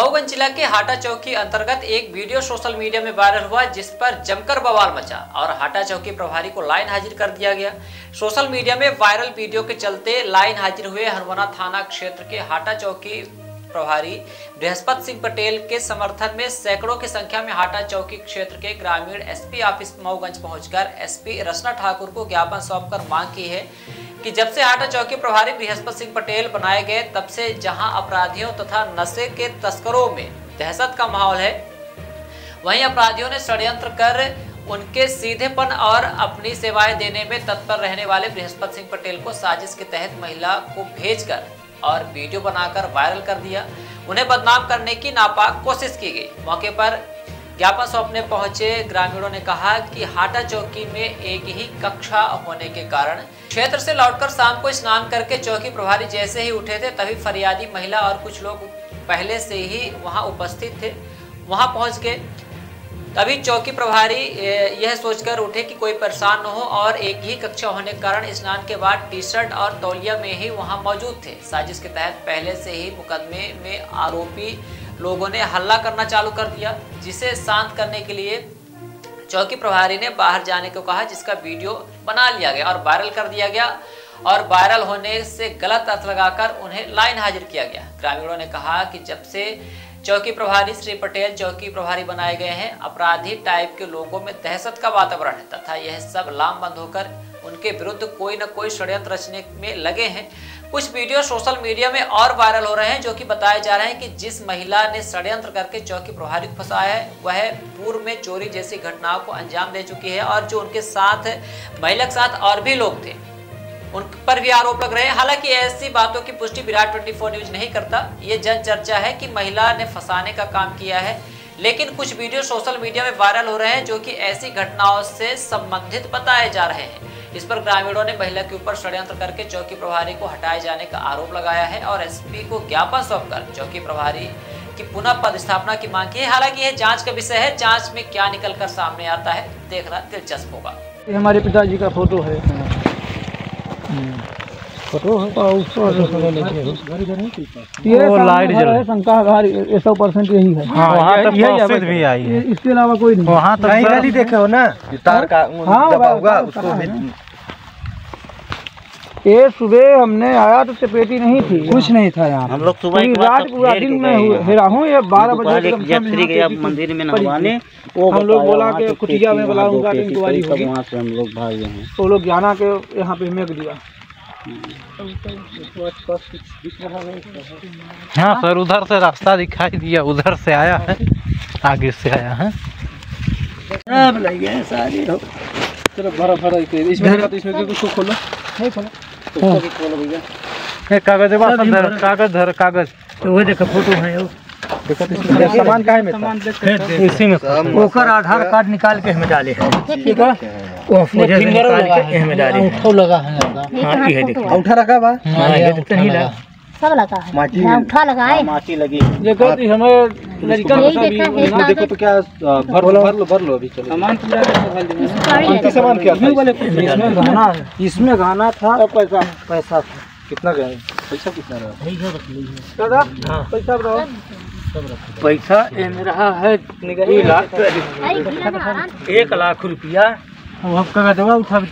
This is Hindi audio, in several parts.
मऊगंज जिला के हाटा चौकी अंतर्गत एक वीडियो सोशल मीडिया में वायरल हुआ, जिस पर जमकर बवाल मचा और हाटा चौकी प्रभारी को लाइन हाजिर कर दिया गया। सोशल मीडिया में वायरल वीडियो के चलते लाइन हाजिर हुए हरमोना थाना क्षेत्र के हाटा चौकी प्रभारी बृहस्पत सिंह पटेल के समर्थन में सैकड़ों की संख्या में हाटा चौकी क्षेत्र के ग्रामीण एसपी ऑफ़िस मऊगंज पहुंचकर एसपी रचना ठाकुर को ज्ञापन सौंपकर मांग की है। कि जब से हाटा चौकी प्रभारी बृहस्पत सिंह पटेल बनाए गए, तब से जहाँ अपराधियों तथा नशे के तस्करों में दहशत का माहौल है, वहीं अपराधियों ने षड्यंत्र कर उनके सीधेपन और अपनी सेवाएँ देने में तत्पर रहने वाले बृहस्पत सिंह पटेल को साजिश के तहत महिला को भेजकर और वीडियो बनाकर वायरल कर दिया। उन्हें बदनाम करने की नापाक कोशिश की गई। मौके पर ज्ञापन सौंपने पहुँचे ग्रामीणों ने कहा कि हाटा चौकी में एक ही कक्षा होने के कारण क्षेत्र से लौटकर शाम को स्नान करके चौकी प्रभारी जैसे ही उठे थे, तभी फरियादी महिला और कुछ लोग पहले से ही वहाँ उपस्थित थे। वहाँ पहुँच के तभी चौकी प्रभारी यह सोचकर उठे कि कोई परेशान न हो और एक ही कक्षा होने के कारण स्नान के बाद टी शर्ट और तौलिया में ही वहाँ मौजूद थे। साजिश के तहत पहले से ही मुकदमे में आरोपी लोगों ने हल्ला करना चालू कर दिया, जिसे शांत करने के लिए चौकी प्रभारी ने बाहर जाने को कहा, जिसका वीडियो बना लिया गया और वायरल कर दिया गया और वायरल होने से गलत अर्थ लगाकर उन्हें लाइन हाजिर किया गया। ग्रामीणों ने कहा कि जब से चौकी प्रभारी श्री पटेल चौकी प्रभारी बनाए गए हैं, अपराधी टाइप के लोगों में दहशत का वातावरण है, तथा यह सब लामबंद होकर उनके विरुद्ध कोई ना कोई षड्यंत्र रचने में लगे हैं। कुछ वीडियो सोशल मीडिया में और वायरल हो रहे हैं, जो कि बताए जा रहे हैं कि जिस महिला ने षड्यंत्र करके चौकी प्रभारी को फंसाया है, वह पूर्व में चोरी जैसी घटनाओं को अंजाम दे चुकी है और जो उनके साथ, महिला के साथ और भी लोग थे। उन पर भी आरोप लग रहे हैं। हालाँकि ऐसी बातों की पुष्टि विराट 24 न्यूज़ नहीं करता। ये जन चर्चा है कि महिला ने फंसाने का काम किया है, लेकिन कुछ वीडियो सोशल मीडिया में वायरल हो रहे हैं, जो कि ऐसी घटनाओं से संबंधित बताए जा रहे हैं। इस पर ग्रामीणों ने महिला के ऊपर षड्यंत्र करके चौकी प्रभारी को हटाए जाने का आरोप लगाया है और एसपी को ज्ञापन सौंपकर चौकी प्रभारी की पुनः पदस्थापना की मांग की है। हालाँकि यह जाँच का विषय है। जाँच में क्या निकल कर सामने आता है देखना दिलचस्प होगा। हमारे पिताजी का फ़ोटो है। फ़ोटो ये लाइट जल है। शंका घर ये सौ परसेंट यही है। हाँ वहाँ तक यही भी आई है। इसके अलावा कोई नहीं। वहाँ तक नहीं गली देखे हो ना तार का हाँ, उसको ये सुबह हमने आया तो चपेटी नहीं थी। कुछ नहीं था यहाँ हम लोग सुबह रात पूरा दिन में हेरा हूँ ये बारह बजे मंदिर में नहवाने वो हम लोग बोला कि तो कुटिया में बुलाऊँगा तो हम लोग भाग गए हैं। तो लोग जाना के यहाँ पे मेघ दिया। हाँ सर उधर से रास्ता दिखाई दिया उधर से आया है आगे से आया है। लग गए सारे लोग चलो भरा भरा इसमें इसमें कुछ खोलो। नहीं खोलो एक कागज़ धर कागज़ धर कागज़। तो वो देखो फ़ोटो है वो। सामान काहे में था इसी में ओकर आधार कार्ड निकाल के हमें डाले हैं। ठीक है? वो फ़ोटो से निकाल के हमें डाले हैं। लगा है हाँ ये देखो अंगूठा रखा बा हाँ? ये तो नहीं लगा सब लगा है। माटी यहाँ उठा लगाए माटी लगी देखो हमें लड़का यही इसमें देखो तो क्या भर लो भर लो भर लो अभी चलो। सामान पूरा कीमती सामान क्या था? इसमें गहना इसमें गहना था। और पैसा। पैसा था। कितना गया पैसा कितना रहा? पैसा बताओ। पैसा एन रहा है एक लाख रुपया।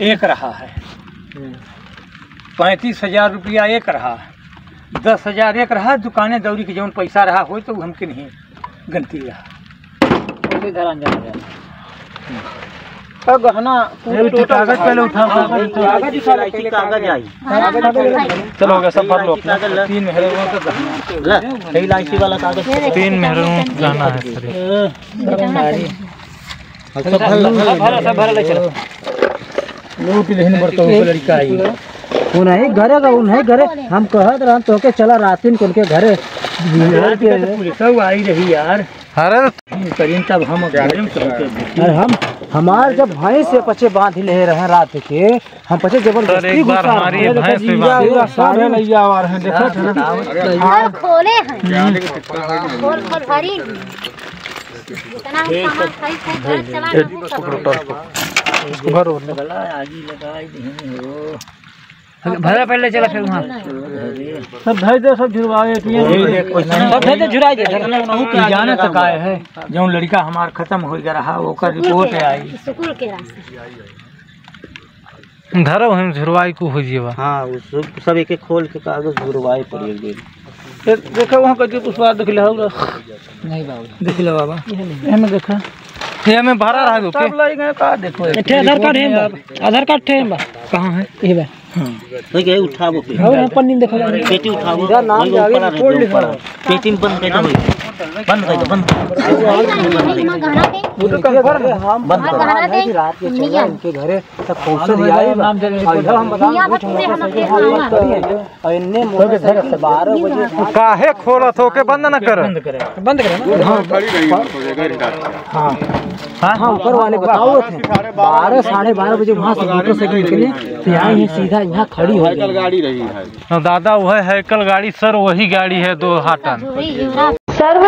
एक रहा है। पैंतीस हज़ार रुपया एक रहा दस हज़ार एक रहा दुकाने दौरी के जौन पैसा रहा हो तो हमके नहीं गनती रहा। गहना पूरी टोटल कागज़ पहले उठा कागज़ लो पहले कागज़ आई। चलो हो गया सब भर लो तीन का आई सी वाला कागज़। तीन मेहरों गहना है चलो। लेने पर तो लड़का आई वो नहीं घरे का वो नहीं घरे। हम कहत रहा तो के चला रातिन को उनके घरे। पुलिस आई रही यार। अरे। करीन तब हम घरे में चलते अरे हम हमार जब भैंस से पचे बाँध ले रहे रात के हम पचे जब ज़बरदस्ती एक बार घुसा हमारी भैंस भी पूरा- सब है नैया वार है देखो तो हाँ, खोले हैं खोल खोल भरी जितना सामान खाई खाई चला ना, वो सब भरो गला आगी लगाई हो भरा पहले चला फिर वहाँ। सब धर दे सब झुरवाए सब धर दे झुराई दे जाने तक आए है। जौन लड़का हमार खत्म हो गया रहा ओकर रिपोर्ट आई। स्कूल के रास्ते धरो हम झुरवाई को हो जीवा। हाँ सब एक एक खोल के कागज़ जुड़वाए पड़ी एक दिन। देखो वहाँ कभी पुष्पा देख ले नहीं बाबू। देख ले बाबा। एमे देखा। ये में भरा रहा है सब लाई गए का देखो? आधार कार्ड है आधार कार्ड थे कहाँ है? ये और यहाँ पन्नी देखो पेटी आगे छोड़ पेटी में बंद कर दो बंद कर दो बंद माँ गहना दे। वो तो कंफर्म। है हम बंद गहना दे। रात के चला इनके घरे तक पहुँच दिया नाम देने को हम बता और इन्ने से बजे काहे खोलत हो के बंद न कर। बंद करे। बंद करें हाँ। ऊपर वाले बताओ थे बारह साढ़े बारह बजे वहाँ से मोटरसाइकिल निकले तो यहाँ ही सीधा यहाँ खड़ी हो गई। गाड़ी रही है। दादा वह हैकल गाड़ी सर वही गाड़ी है दो हाटन झोरी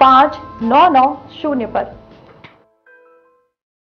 पाँच नौ नौ शून्य पर।